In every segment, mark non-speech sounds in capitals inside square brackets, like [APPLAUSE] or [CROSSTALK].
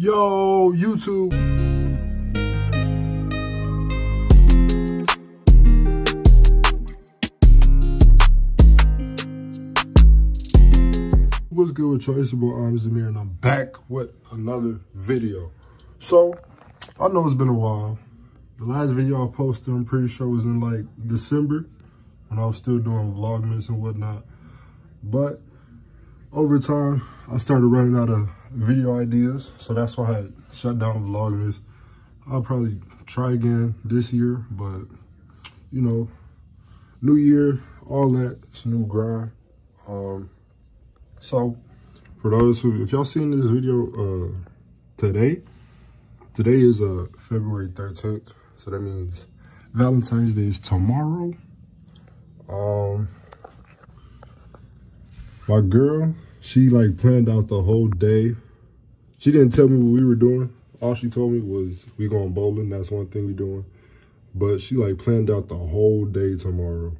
Yo, YouTube. What's good with y'all? It's your boy IamXimir, and I'm back with another video. So, I know it's been a while. The last video I posted, I'm pretty sure was in like December when I was still doing Vlogmas and whatnot. But over time, I started running out of video ideas. So that's why I shut down Vlogmas. I'll probably try again this year, but you know, new year, all that, it's new grind. Um, so for those who, if y'all seen this video uh, today, today is uh, February 13th. So that means Valentine's Day is tomorrow. Um, my girl, she like planned out the whole day. She didn't tell me what we were doing. All she told me was we going bowling. That's one thing we doing. But she like planned out the whole day tomorrow.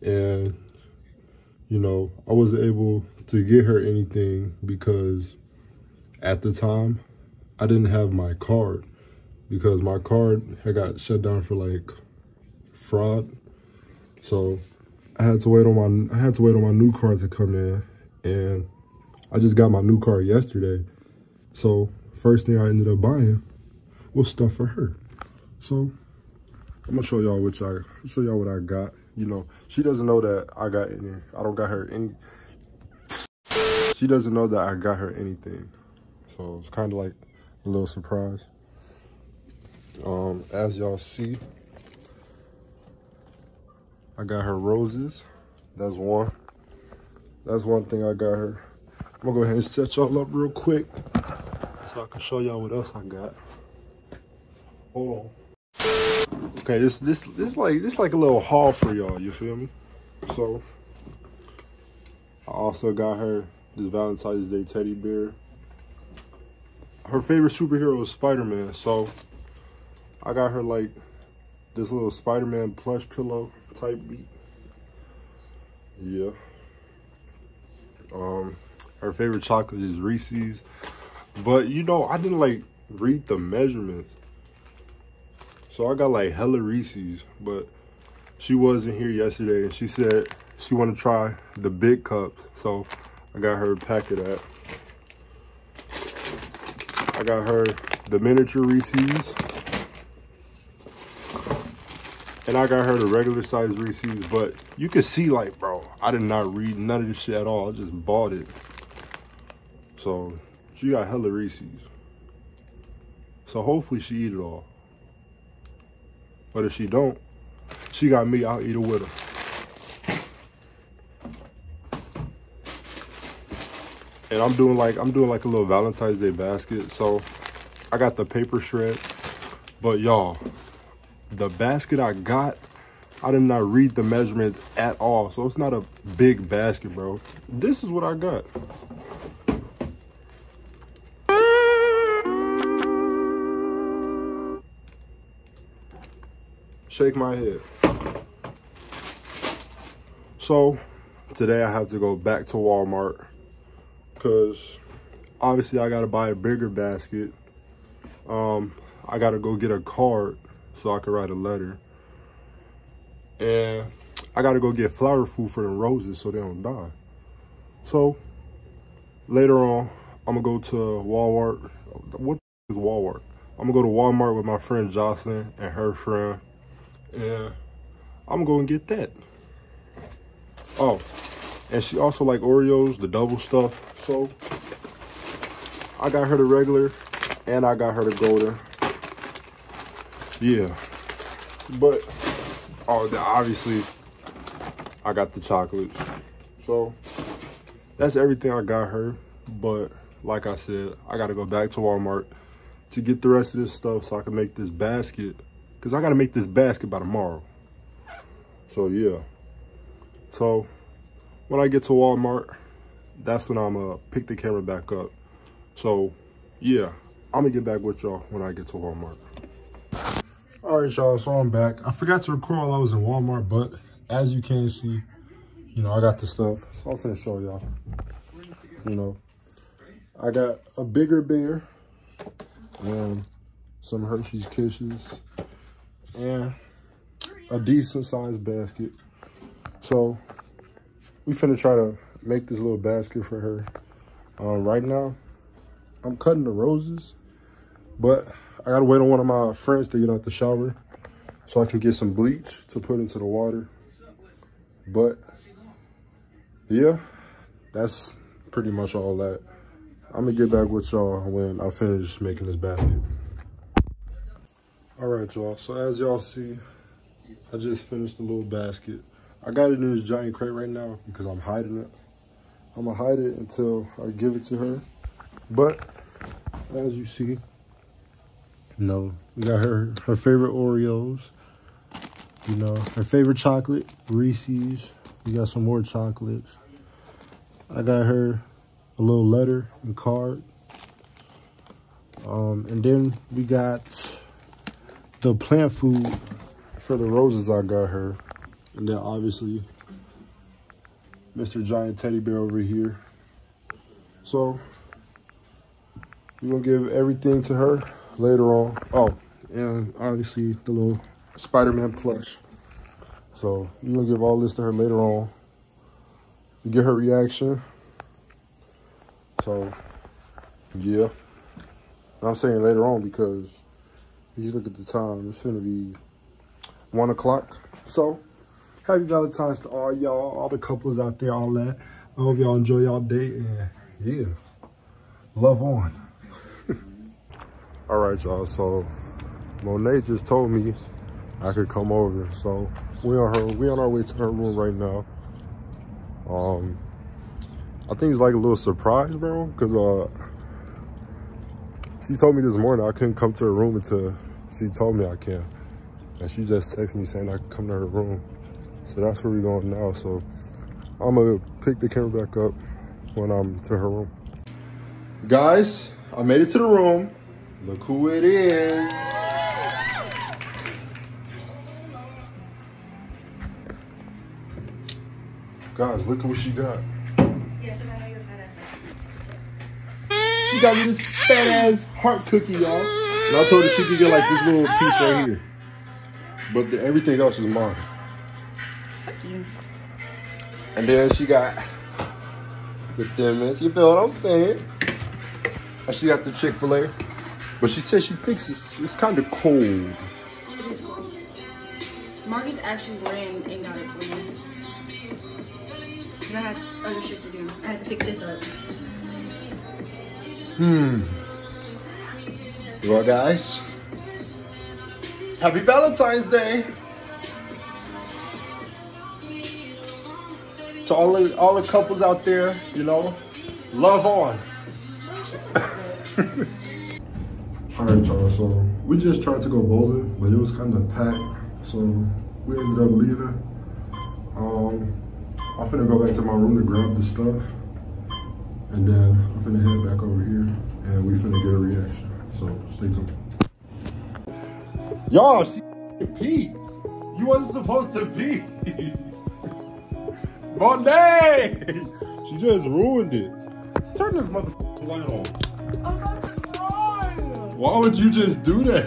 And, you know, I wasn't able to get her anything because at the time I didn't have my card because my card had got shut down for like fraud. So I had to wait on my I had to wait on my new card to come in and I just got my new car yesterday. So first thing I ended up buying was stuff for her. So I'm gonna show y'all what I show y'all what I got. You know, she doesn't know that I got any I don't got her any she doesn't know that I got her anything. So it's kind of like a little surprise. Um, as y'all see, I got her roses. That's one. That's one thing I got her. I'm gonna go ahead and set y'all up real quick so I can show y'all what else I got. Hold on. Okay, this this this like this like a little haul for y'all. You feel me? So I also got her this Valentine's Day teddy bear. Her favorite superhero is Spider-Man, so I got her like this little Spider-Man plush pillow type beat. Yeah. Um, her favorite chocolate is Reese's. But you know, I didn't like read the measurements. So I got like hella Reese's, but she wasn't here yesterday and she said she want to try the big cups. So I got her a pack of that. I got her the miniature Reese's. And I got her the regular size Reese's, but you can see like, bro, I did not read none of this shit at all. I just bought it. So she got hella Reese's. So hopefully she eat it all. But if she don't, she got me, I'll eat it with her. And I'm doing like, I'm doing like a little Valentine's Day basket. So I got the paper shred, but y'all, the basket I got, I did not read the measurements at all. So it's not a big basket, bro. This is what I got. Shake my head. So today I have to go back to Walmart because obviously I got to buy a bigger basket. Um, I got to go get a card so I can write a letter. And I gotta go get flower food for the roses so they don't die. So later on, I'm gonna go to Walmart. What is Walmart? I'm gonna go to Walmart with my friend Jocelyn and her friend. And I'm gonna get that. Oh, and she also like Oreos, the double stuff. So I got her the regular and I got her the golden. Yeah. But, oh, obviously, I got the chocolates. So, that's everything I got her. But, like I said, I got to go back to Walmart to get the rest of this stuff so I can make this basket. Because I got to make this basket by tomorrow. So, yeah. So, when I get to Walmart, that's when I'm going to pick the camera back up. So, yeah. I'm going to get back with y'all when I get to Walmart. All right, y'all, so I'm back. I forgot to record while I was in Walmart, but as you can see, you know, I got the stuff. So I'm finna show y'all, you know. I got a bigger bear and some Hershey's Kisses and a decent sized basket. So we finna try to make this little basket for her. Um, right now, I'm cutting the roses, but I gotta wait on one of my friends to get out the shower so I can get some bleach to put into the water. But yeah, that's pretty much all that. I'm gonna get back with y'all when I finish making this basket. All right, y'all. So as y'all see, I just finished the little basket. I got it in this giant crate right now because I'm hiding it. I'm gonna hide it until I give it to her. But as you see, you know, we got her her favorite Oreos. You know, her favorite chocolate, Reese's. We got some more chocolates. I got her a little letter and card. Um, and then we got the plant food for the roses I got her. And then obviously Mr. Giant Teddy Bear over here. So we're gonna give everything to her later on. Oh, and obviously the little Spider-Man plush. So we're gonna give all this to her later on. Get her reaction. So yeah. I'm saying later on because if you look at the time, it's gonna be one o'clock. So happy Valentine's to all y'all, all the couples out there, all that. I hope y'all enjoy y'all date and yeah, love on. All right, y'all. So Monet just told me I could come over. So we on her, we on our way to her room right now. Um, I think it's like a little surprise, bro, because uh, she told me this morning I couldn't come to her room until she told me I can. And she just texted me saying I could come to her room. So that's where we're going now. So I'm gonna pick the camera back up when I'm to her room. Guys, I made it to the room. Look who it is. Guys, look at what she got. She got me this fat ass heart cookie, y'all. And I told her she could get like this little piece right here. But the, everything else is mine. And then she got the mints. You feel what I'm saying? And she got the Chick-fil-A. But she said she thinks it's, it's kind of cold. It is cold. Marcus actually ran and got it for me. And I had other shit to do. I had to pick this up. Hmm. Well, guys, happy Valentine's Day. To all the, all the couples out there, you know, love on. All right, y'all. So we just tried to go bowling, but it was kind of packed, so we ended up leaving. Um, I'm finna go back to my room to grab the stuff. And then I'm finna head back over here and we finna get a reaction. So stay tuned. Y'all, she peed. You wasn't supposed to pee. [LAUGHS] Monet! She just ruined it. Turn this motherfucking light on. Why would you just do that?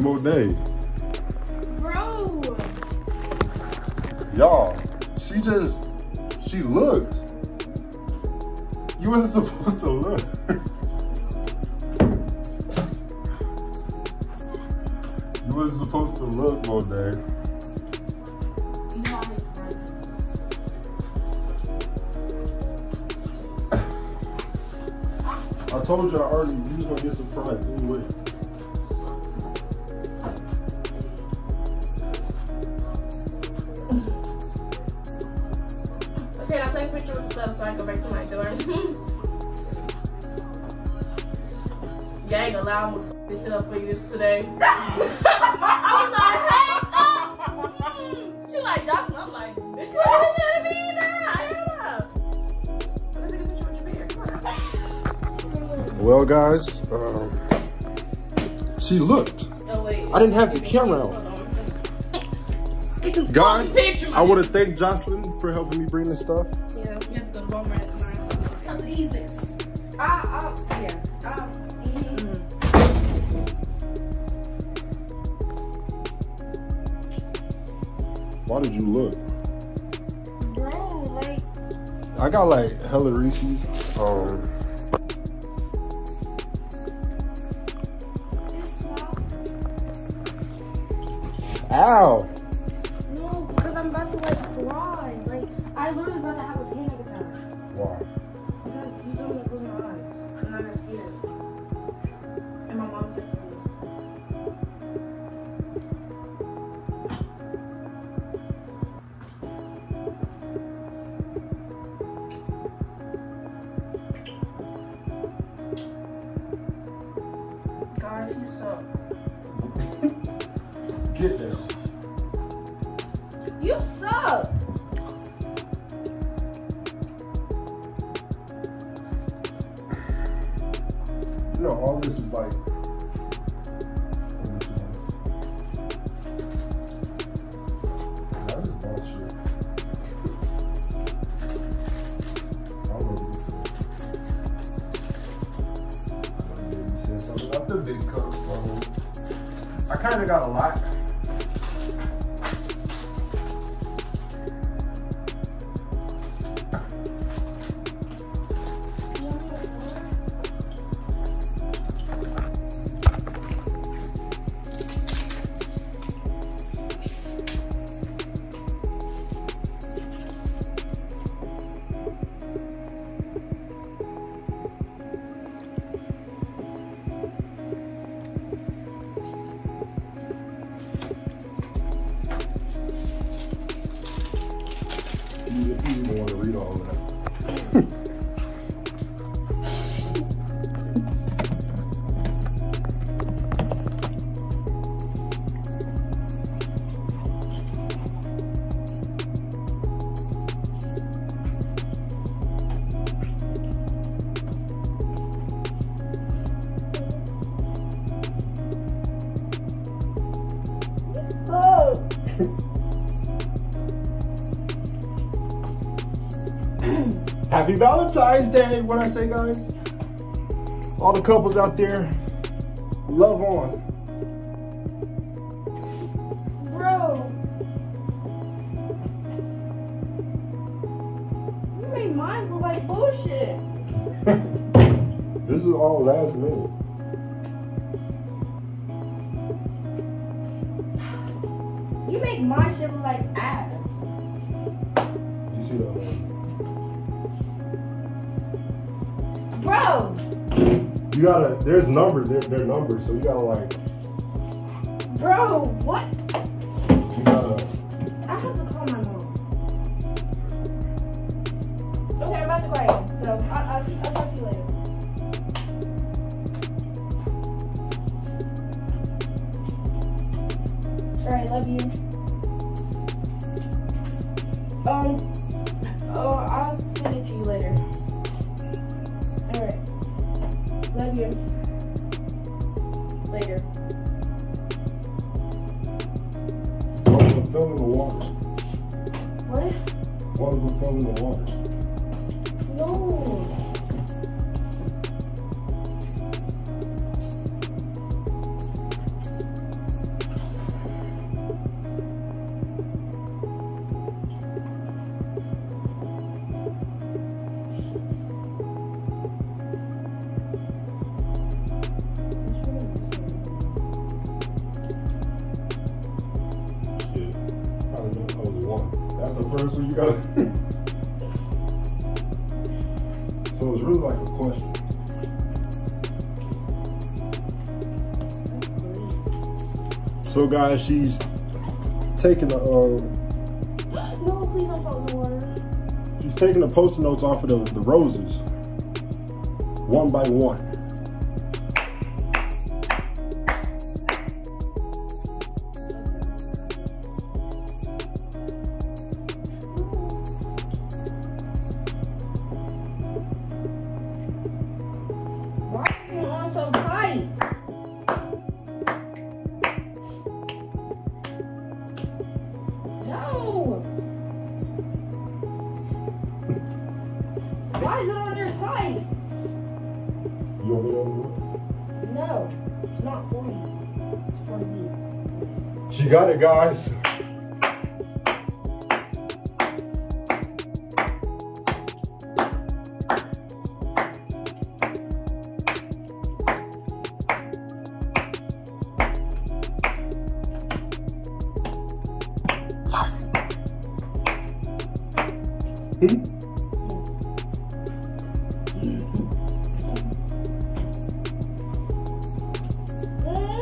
Monet, Bro. y'all, she just, she looked. You wasn't supposed to look. you wasn't supposed to look, Monet. Told you already, you was gonna get surprised anyway. Okay, I'll take a picture of stuff so I can go back to my door. [LAUGHS] yeah, I ain't gonna lie, I this shit up for you today. [LAUGHS] Well, guys, um, she looked. Oh, wait. I didn't have the camera out. Hold on. Get [LAUGHS] the Guys, picture. I want to thank Jocelyn for helping me bring this stuff. Yeah, we have to go to Walmart at nine. Look at these niggas. I, I, yeah. I, mhm. Why did you look? Bro, like, I got like hella Reese's. Um, Tchau! Kind of got a lot. Happy Valentine's Day, what I say, guys? All the couples out there, love on. Bro. You made mine look like bullshit. [LAUGHS] this is all last minute. You make my shit look like ass. You see that? Bro. You gotta, there's numbers, there, there are numbers, so you gotta like, Bro, what? you gotta, I have to call my mom. Okay, I'm about to write. So I'll, I'll see. I'll What? Of them fell in the water. No. First one you got. so it's really like a question. So guys, she's taking the uh, No, please don't fall in the water. she's taking the post-it notes off of the, the roses, one by one. Got it, guys. Hmm?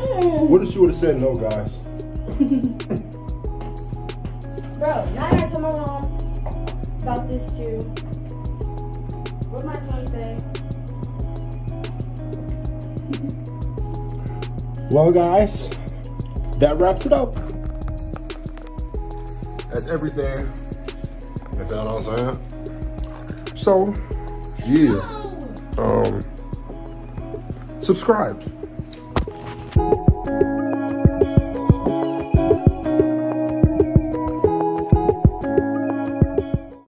Mm. What if she would have said no, guys? Bro, now I gotta tell my mom about this too. What am I trying to say? Well, guys, that wraps it up. That's everything. You know what I'm saying? So, yeah. Um, subscribe.